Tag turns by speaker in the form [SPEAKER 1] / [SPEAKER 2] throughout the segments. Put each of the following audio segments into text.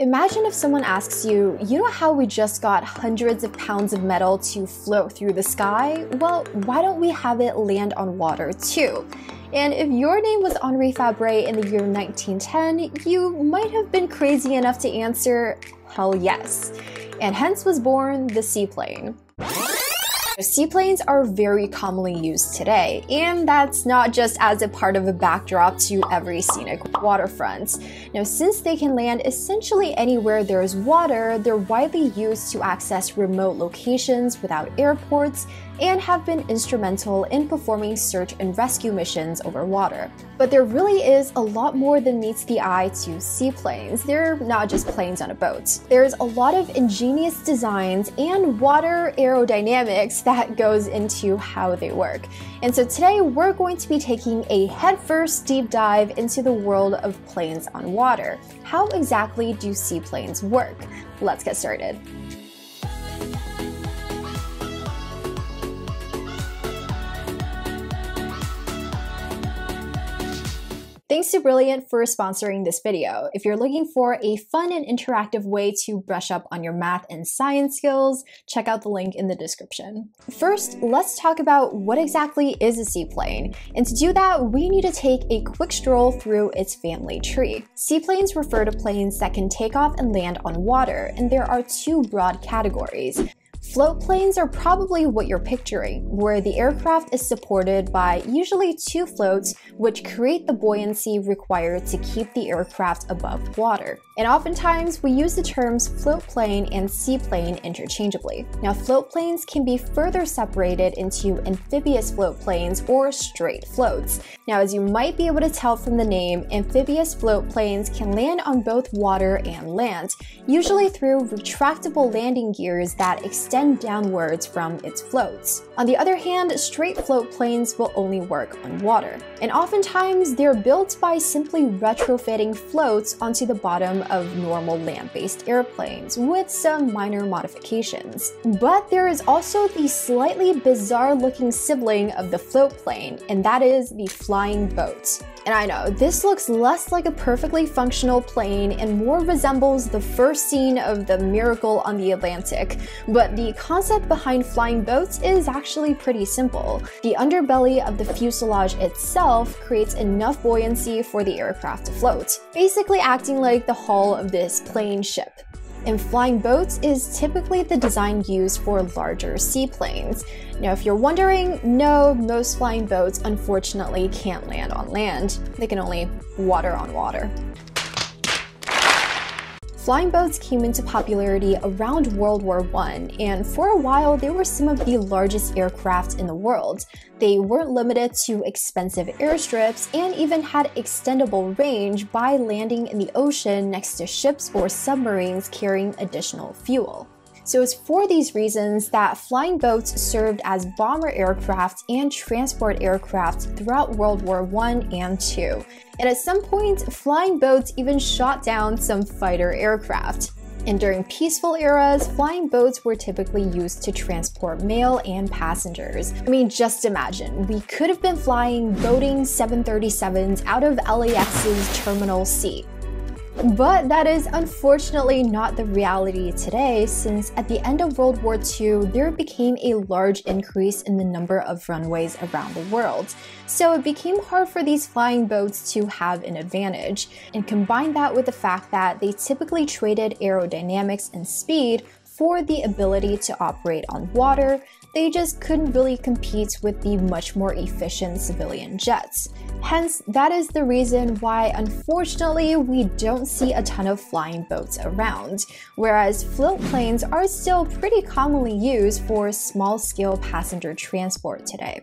[SPEAKER 1] Imagine if someone asks you, you know how we just got hundreds of pounds of metal to float through the sky? Well, why don't we have it land on water too? And if your name was Henri Fabre in the year 1910, you might have been crazy enough to answer, hell yes. And hence was born the seaplane. Seaplanes are very commonly used today, and that's not just as a part of a backdrop to every scenic waterfront. Now, since they can land essentially anywhere there is water, they're widely used to access remote locations without airports and have been instrumental in performing search and rescue missions over water. But there really is a lot more than meets the eye to seaplanes. They're not just planes on a boat. There's a lot of ingenious designs and water aerodynamics that goes into how they work. And so today we're going to be taking a headfirst deep dive into the world of planes on water. How exactly do seaplanes work? Let's get started. Thanks to Brilliant for sponsoring this video. If you're looking for a fun and interactive way to brush up on your math and science skills, check out the link in the description. First, let's talk about what exactly is a seaplane. And to do that, we need to take a quick stroll through its family tree. Seaplanes refer to planes that can take off and land on water, and there are two broad categories. Float planes are probably what you're picturing, where the aircraft is supported by usually two floats, which create the buoyancy required to keep the aircraft above water. And oftentimes, we use the terms float plane and seaplane interchangeably. Now, float planes can be further separated into amphibious float planes or straight floats. Now, as you might be able to tell from the name, amphibious float planes can land on both water and land, usually through retractable landing gears that extend extend downwards from its floats. On the other hand, straight float planes will only work on water. And oftentimes, they're built by simply retrofitting floats onto the bottom of normal land-based airplanes, with some minor modifications. But there is also the slightly bizarre looking sibling of the float plane, and that is the flying boat. And I know, this looks less like a perfectly functional plane and more resembles the first scene of the Miracle on the Atlantic, but the concept behind flying boats is actually pretty simple. The underbelly of the fuselage itself creates enough buoyancy for the aircraft to float, basically acting like the hull of this plane ship and flying boats is typically the design used for larger seaplanes. Now, if you're wondering, no, most flying boats unfortunately can't land on land. They can only water on water. Flying boats came into popularity around World War I, and for a while they were some of the largest aircraft in the world. They weren't limited to expensive airstrips and even had extendable range by landing in the ocean next to ships or submarines carrying additional fuel. So it's for these reasons that flying boats served as bomber aircraft and transport aircraft throughout World War I and II. And at some point, flying boats even shot down some fighter aircraft. And during peaceful eras, flying boats were typically used to transport mail and passengers. I mean, just imagine, we could have been flying Boeing 737s out of LAX's Terminal C. But that is unfortunately not the reality today, since at the end of World War II, there became a large increase in the number of runways around the world. So it became hard for these flying boats to have an advantage. And combine that with the fact that they typically traded aerodynamics and speed for the ability to operate on water, they just couldn't really compete with the much more efficient civilian jets. Hence, that is the reason why, unfortunately, we don't see a ton of flying boats around, whereas float planes are still pretty commonly used for small scale passenger transport today.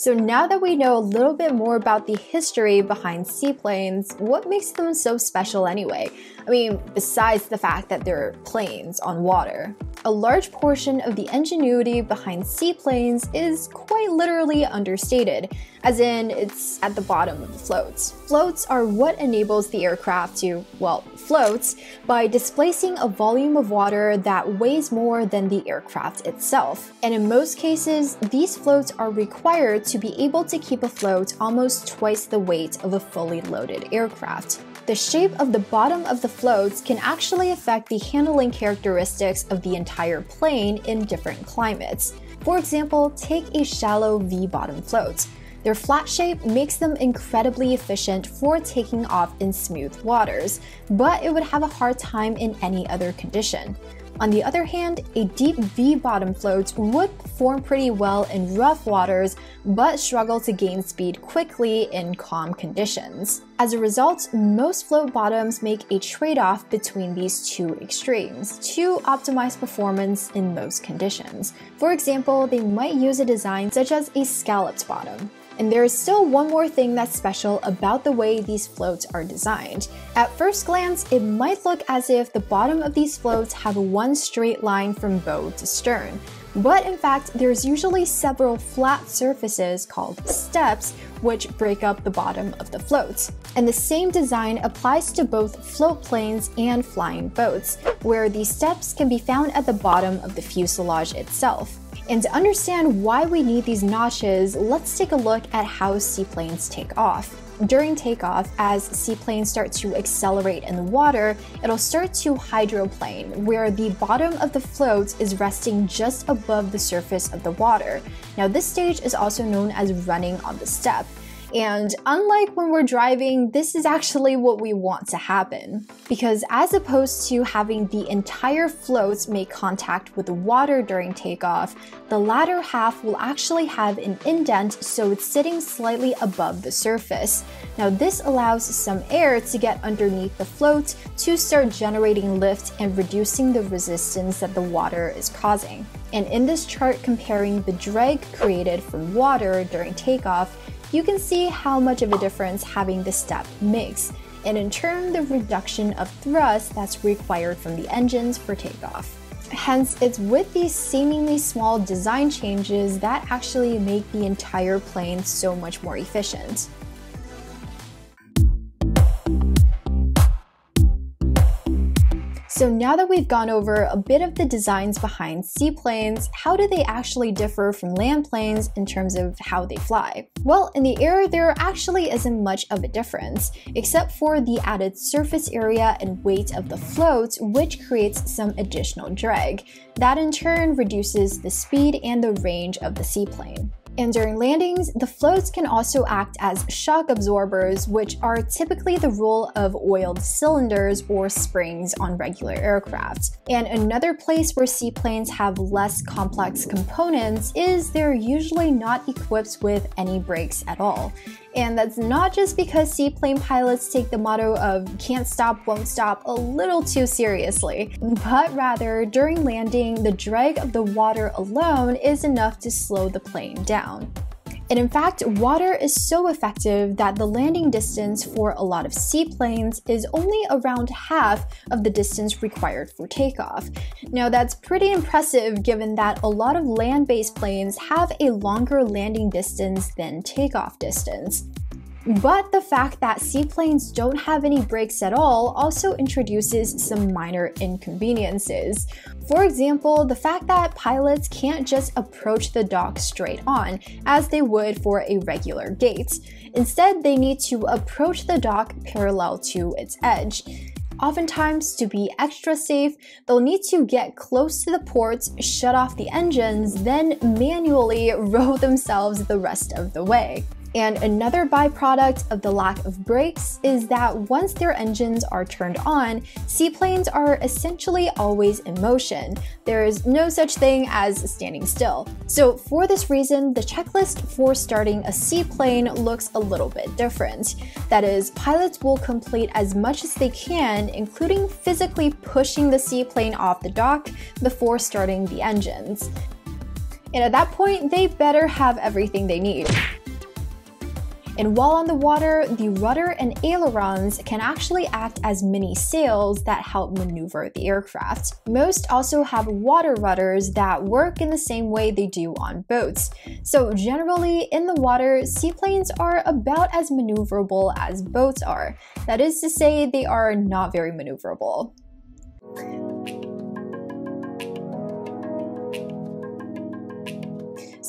[SPEAKER 1] So now that we know a little bit more about the history behind seaplanes, what makes them so special anyway? I mean, besides the fact that they're planes on water. A large portion of the ingenuity behind seaplanes is quite literally understated, as in it's at the bottom of the floats. Floats are what enables the aircraft to, well, floats by displacing a volume of water that weighs more than the aircraft itself. And in most cases, these floats are required to be able to keep afloat almost twice the weight of a fully loaded aircraft the shape of the bottom of the floats can actually affect the handling characteristics of the entire plane in different climates. For example, take a shallow V-bottom float. Their flat shape makes them incredibly efficient for taking off in smooth waters, but it would have a hard time in any other condition. On the other hand, a deep V-bottom float would perform pretty well in rough waters, but struggle to gain speed quickly in calm conditions. As a result, most float bottoms make a trade-off between these two extremes to optimize performance in most conditions. For example, they might use a design such as a scalloped bottom, and there is still one more thing that's special about the way these floats are designed. At first glance, it might look as if the bottom of these floats have one straight line from bow to stern. But in fact, there's usually several flat surfaces called steps which break up the bottom of the floats. And the same design applies to both float planes and flying boats, where these steps can be found at the bottom of the fuselage itself. And to understand why we need these notches, let's take a look at how seaplanes take off. During takeoff, as seaplanes start to accelerate in the water, it'll start to hydroplane, where the bottom of the float is resting just above the surface of the water. Now, this stage is also known as running on the step. And unlike when we're driving, this is actually what we want to happen. Because as opposed to having the entire float make contact with the water during takeoff, the latter half will actually have an indent so it's sitting slightly above the surface. Now this allows some air to get underneath the float to start generating lift and reducing the resistance that the water is causing. And in this chart comparing the drag created from water during takeoff, you can see how much of a difference having this step makes, and in turn the reduction of thrust that's required from the engines for takeoff. Hence, it's with these seemingly small design changes that actually make the entire plane so much more efficient. So now that we've gone over a bit of the designs behind seaplanes, how do they actually differ from land planes in terms of how they fly? Well, in the air, there actually isn't much of a difference, except for the added surface area and weight of the float, which creates some additional drag. That in turn reduces the speed and the range of the seaplane. And during landings, the floats can also act as shock absorbers, which are typically the role of oiled cylinders or springs on regular aircraft. And another place where seaplanes have less complex components is they're usually not equipped with any brakes at all. And that's not just because seaplane pilots take the motto of can't stop, won't stop a little too seriously, but rather during landing, the drag of the water alone is enough to slow the plane down. And in fact, water is so effective that the landing distance for a lot of seaplanes is only around half of the distance required for takeoff. Now, that's pretty impressive given that a lot of land based planes have a longer landing distance than takeoff distance. But the fact that seaplanes don't have any brakes at all also introduces some minor inconveniences. For example, the fact that pilots can't just approach the dock straight on, as they would for a regular gate. Instead, they need to approach the dock parallel to its edge. Oftentimes, to be extra safe, they'll need to get close to the ports, shut off the engines, then manually row themselves the rest of the way. And another byproduct of the lack of brakes is that once their engines are turned on, seaplanes are essentially always in motion. There is no such thing as standing still. So for this reason, the checklist for starting a seaplane looks a little bit different. That is, pilots will complete as much as they can, including physically pushing the seaplane off the dock before starting the engines. And at that point, they better have everything they need. And while on the water, the rudder and ailerons can actually act as mini sails that help maneuver the aircraft. Most also have water rudders that work in the same way they do on boats. So generally, in the water, seaplanes are about as maneuverable as boats are. That is to say, they are not very maneuverable.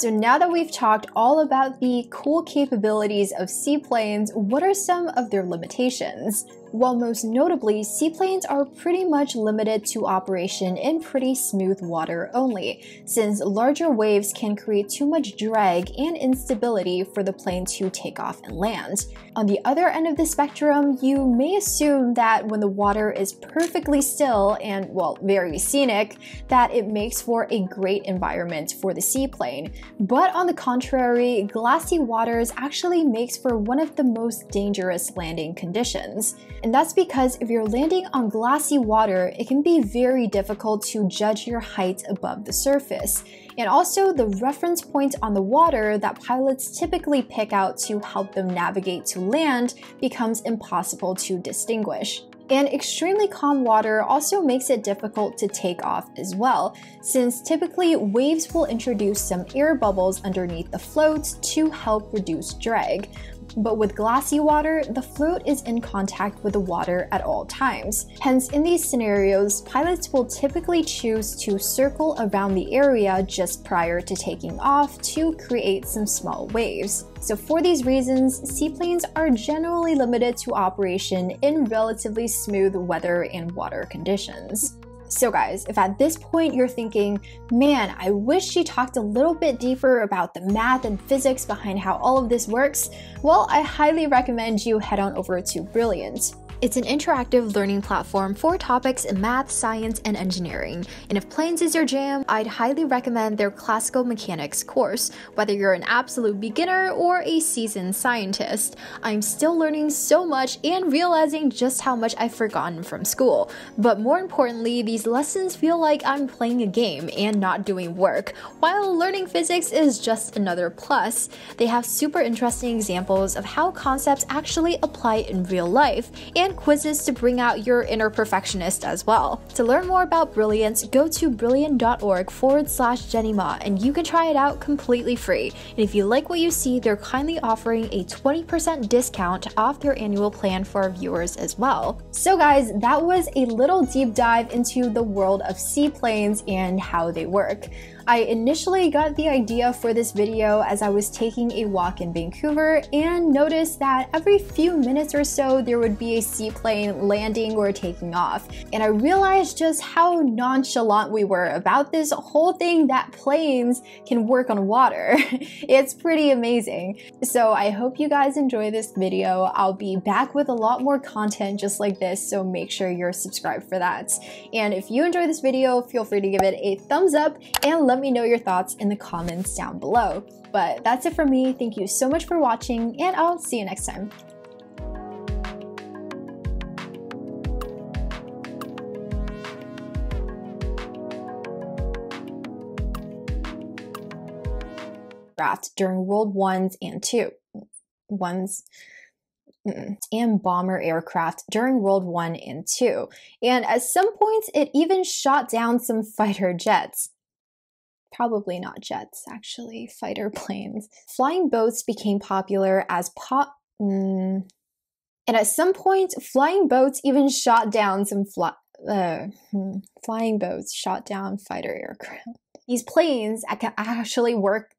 [SPEAKER 1] So now that we've talked all about the cool capabilities of seaplanes, what are some of their limitations? While most notably, seaplanes are pretty much limited to operation in pretty smooth water only, since larger waves can create too much drag and instability for the plane to take off and land. On the other end of the spectrum, you may assume that when the water is perfectly still and, well, very scenic, that it makes for a great environment for the seaplane. But on the contrary, glassy waters actually makes for one of the most dangerous landing conditions. And that's because if you're landing on glassy water, it can be very difficult to judge your height above the surface. And also, the reference point on the water that pilots typically pick out to help them navigate to land becomes impossible to distinguish. And extremely calm water also makes it difficult to take off as well, since typically waves will introduce some air bubbles underneath the floats to help reduce drag. But with glassy water, the float is in contact with the water at all times. Hence, in these scenarios, pilots will typically choose to circle around the area just prior to taking off to create some small waves. So for these reasons, seaplanes are generally limited to operation in relatively smooth weather and water conditions. So, guys, if at this point you're thinking, man, I wish she talked a little bit deeper about the math and physics behind how all of this works, well, I highly recommend you head on over to Brilliant. It's an interactive learning platform for topics in math, science, and engineering. And if planes is your jam, I'd highly recommend their classical mechanics course, whether you're an absolute beginner or a seasoned scientist. I'm still learning so much and realizing just how much I've forgotten from school. But more importantly, these lessons feel like I'm playing a game and not doing work. While learning physics is just another plus, they have super interesting examples of how concepts actually apply in real life and and quizzes to bring out your inner perfectionist as well. To learn more about Brilliant, go to brilliant.org forward slash Jenny Ma and you can try it out completely free. And if you like what you see, they're kindly offering a 20% discount off their annual plan for our viewers as well. So guys, that was a little deep dive into the world of seaplanes and how they work. I initially got the idea for this video as I was taking a walk in Vancouver and noticed that every few minutes or so there would be a seaplane landing or taking off. And I realized just how nonchalant we were about this whole thing that planes can work on water. it's pretty amazing. So I hope you guys enjoy this video. I'll be back with a lot more content just like this, so make sure you're subscribed for that. And if you enjoy this video, feel free to give it a thumbs up and let me know your thoughts in the comments down below. But that's it from me. Thank you so much for watching, and I'll see you next time. during World Ones and Two. Ones and bomber aircraft during World One and Two, and at some points it even shot down some fighter jets probably not jets, actually, fighter planes. Flying boats became popular as pop. Mm, and at some point, flying boats even shot down some fly. Uh, hmm, flying boats shot down fighter aircraft. These planes actually work